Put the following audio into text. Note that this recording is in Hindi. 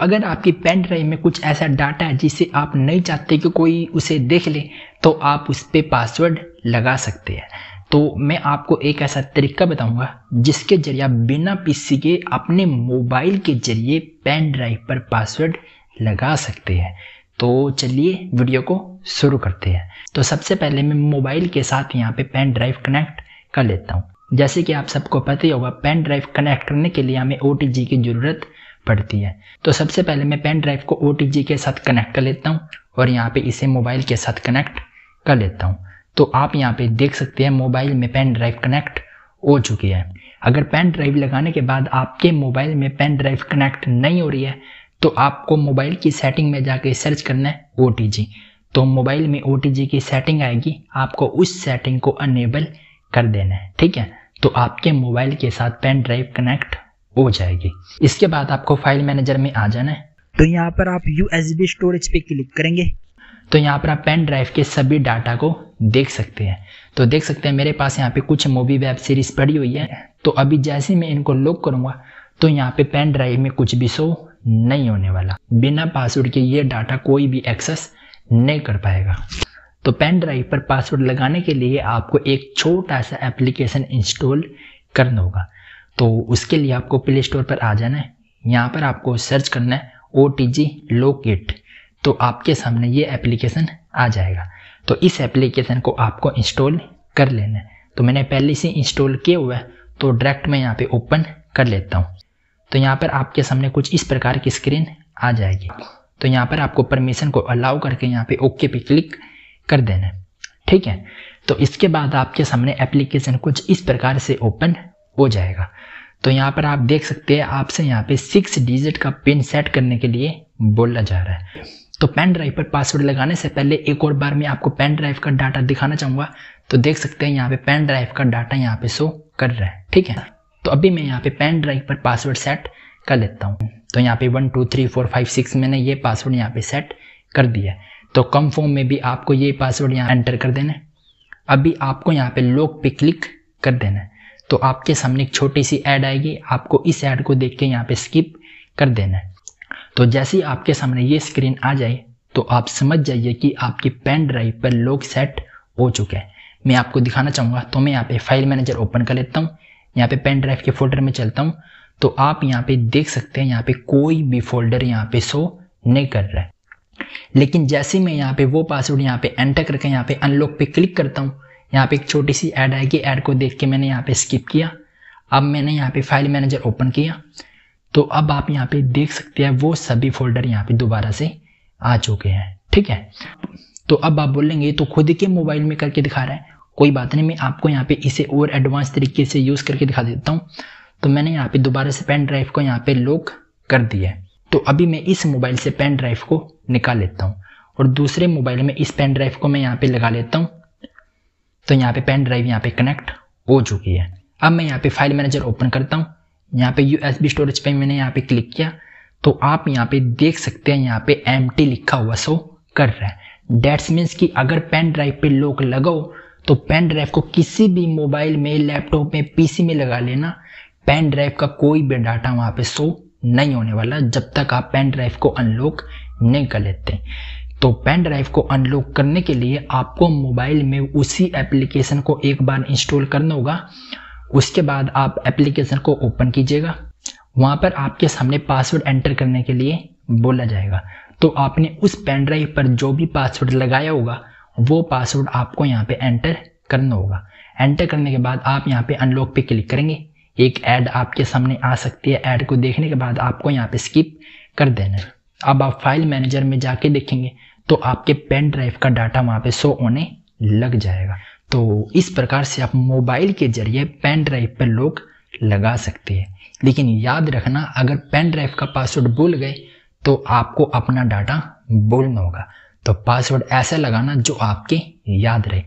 अगर आपकी पेन ड्राइव में कुछ ऐसा डाटा है जिसे आप नहीं चाहते कि कोई उसे देख ले तो आप उस पर पासवर्ड लगा सकते हैं। तो मैं आपको एक ऐसा तरीका बताऊँगा, जिसके ज़रिए आप बिना पीसी के अपने मोबाइल के ज़रिए पेन ड्राइव पर पासवर्ड लगा सकते हैं। तो चलिए वीडियो को शुरू करते हैं। तो सबसे पहले मैं मोबाइल के साथ यहाँ पे पेन ड्राइव कनेक्ट कर लेता हूँ। जैसे कि आप सबको पता ही होगा, पेन ड्राइव कनेक्ट करने के लिए हमें ओ की ज़रूरत पड़ती है। तो सबसे पहले मैं पेन ड्राइव को ओ के साथ कनेक्ट कर लेता हूँ और यहाँ पे इसे मोबाइल के साथ कनेक्ट कर लेता हूँ। तो आप यहाँ पे देख सकते हैं मोबाइल में पेन ड्राइव कनेक्ट हो चुकी है। अगर पेन ड्राइव लगाने के बाद आपके मोबाइल में पेन ड्राइव कनेक्ट नहीं हो रही है तो आपको मोबाइल की सेटिंग में जाके सर्च करना है ओ तो मोबाइल में ओटीजी की सेटिंग आएगी, आपको उस सेटिंग को अनेबल कर देना है, ठीक है? तो आपके मोबाइल के साथ पेन ड्राइव कनेक्ट हो जाएगी। इसके बाद आपको फ़ाइल मैनेजर में आ जाना है। तो यहाँ पर आप यूएसबी स्टोरेज पे क्लिक करेंगे। तो यहाँ पर आप पेन ड्राइव के सभी डाटा को देख सकते हैं। तो देख सकते हैं मेरे पास यहाँ पे कुछ मूवी वेब सीरीज़ पड़ी हुई है। तो अभी जैसे मैं इनको लॉक करूँगा तो यहाँ पे पेन ड्राइव में कुछ भी शो नहीं होने वाला। बिना पासवर्ड के ये डाटा कोई भी एक्सेस नहीं कर पाएगा। तो पेन ड्राइव पर पासवर्ड लगाने के लिए आपको एक छोटा सा एप्लीकेशन इंस्टॉल करना होगा। तो उसके लिए आपको प्ले स्टोर पर आ जाना है। यहाँ पर आपको सर्च करना है ओ टी जी लोकेट तो आपके सामने ये एप्लीकेशन आ जाएगा। तो इस एप्लीकेशन को आपको इंस्टॉल कर लेना है। तो मैंने पहले से इंस्टॉल किया हुआ है तो डायरेक्ट मैं यहाँ पे ओपन कर लेता हूँ। तो यहाँ पर आपके सामने कुछ इस प्रकार की स्क्रीन आ जाएगी। तो यहाँ पर आपको परमिशन को अलाउ करके यहाँ पे ओके पे क्लिक कर देना है। ठीक है? तो इसके बाद आपके सामने एप्लीकेशन कुछ इस प्रकार से ओपन हो जाएगा। तो यहाँ पर आप देख सकते हैं, आपसे यहाँ पे सिक्स डिजिट का पिन सेट करने के लिए बोला जा रहा है। तो पेन ड्राइव पर पासवर्ड लगाने से पहले एक और बार मैं आपको पेन ड्राइव का डाटा दिखाना चाहूँगा। तो देख सकते हैं, यहाँ पे पेन ड्राइव का डाटा यहाँ पे शो कर रहा है, ठीक है? तो अभी मैं यहाँ पे पेन ड्राइव पर पासवर्ड सेट कर लेता हूँ। तो यहाँ पे one two three four five six मैंने ये पासवर्ड यहाँ पे सेट कर दिया तो कम फॉर्म में भी आपको ये पासवर्ड यहाँ एंटर कर देना है। अभी आपको यहाँ पे लॉक पे क्लिक कर देना है। तो आपके सामने एक छोटी सी ऐड आएगी। आपको इस ऐड को देख के यहाँ पे स्किप कर देना है। तो जैसे ही आपके सामने ये स्क्रीन आ जाए तो आप समझ जाइए कि आपकी पेन ड्राइव पर लॉक सेट हो चुका है। मैं आपको दिखाना चाहूँगा तो मैं यहाँ पे फ़ाइल मैनेजर ओपन कर लेता हूँ। यहाँ पे पेन ड्राइव के फोल्डर में चलता हूँ। तो आप यहाँ पे देख सकते हैं, यहाँ पे कोई भी फोल्डर यहाँ पे शो नहीं कर रहा है। लेकिन जैसे मैं यहाँ पे वो पासवर्ड यहाँ पे एंटर करके यहाँ पे अनलॉक पे क्लिक करता हूँ यहाँ पे एक छोटी सी ऐड आएगी। ऐड को देख के मैंने यहाँ पे स्किप किया। अब मैंने यहाँ पे फ़ाइल मैनेजर ओपन किया। तो अब आप यहाँ पे देख सकते हैं वो सभी फोल्डर यहाँ पे दोबारा से आ चुके हैं। ठीक है? तो अब आप बोलेंगे तो खुद के मोबाइल में करके दिखा रहा है? कोई बात नहीं, मैं आपको यहाँ पे इसे और एडवांस तरीके से यूज़ करके दिखा देता हूँ। तो मैंने यहाँ पे दोबारा से पेन ड्राइव को यहाँ पे लॉक कर दिया है। तो अभी मैं इस मोबाइल से पेन ड्राइव को निकाल लेता हूँ। और दूसरे मोबाइल में इस पेन ड्राइव को मैं यहाँ पे लगा लेता हूँ। तो यहाँ पे पेन ड्राइव यहाँ पे कनेक्ट हो चुकी है। अब मैं यहाँ पे फ़ाइल मैनेजर ओपन करता हूँ। यहाँ पे यू स्टोरेज पे मैंने यहाँ पे क्लिक किया। तो आप यहाँ पे देख सकते हैं यहाँ पे MT लिखा हुआ शो कर रहा है। डेट्स मीन्स कि अगर पेन ड्राइव पे लॉक लगाओ तो पेन ड्राइव को किसी भी मोबाइल में लैपटॉप में पीसी में लगा लेना। पेन ड्राइव का कोई भी डाटा वहाँ पे शो नहीं होने वाला जब तक आप पेन ड्राइव को अनलॉक नहीं कर लेते। तो पेन ड्राइव को अनलॉक करने के लिए आपको मोबाइल में उसी एप्लीकेशन को एक बार इंस्टॉल करना होगा। उसके बाद आप एप्लीकेशन को ओपन कीजिएगा। वहाँ पर आपके सामने पासवर्ड एंटर करने के लिए बोला जाएगा। तो आपने उस पेन ड्राइव पर जो भी पासवर्ड लगाया होगा, वो पासवर्ड आपको यहाँ पे एंटर करना होगा। एंटर करने के बाद आप यहाँ पे अनलॉक पे क्लिक करेंगे। एक ऐड आपके सामने आ सकती है। ऐड को देखने के बाद आपको यहाँ पे स्किप कर देना है। अब आप फ़ाइल मैनेजर में जाके देखेंगे तो आपके पेन ड्राइव का डाटा वहाँ पे शो होने लग जाएगा। तो इस प्रकार से आप मोबाइल के ज़रिए पेन ड्राइव पर लोग लगा सकते हैं। लेकिन याद रखना, अगर पेन ड्राइव का पासवर्ड भूल गए तो आपको अपना डाटा बोलना होगा। तो पासवर्ड ऐसा लगाना जो आपके याद रहे।